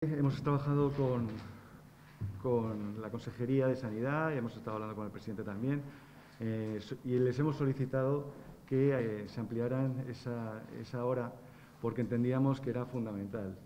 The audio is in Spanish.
Hemos trabajado con, con la Consejería de Sanidad y hemos estado hablando con el presidente también eh, y les hemos solicitado que eh, se ampliaran esa, esa hora porque entendíamos que era fundamental.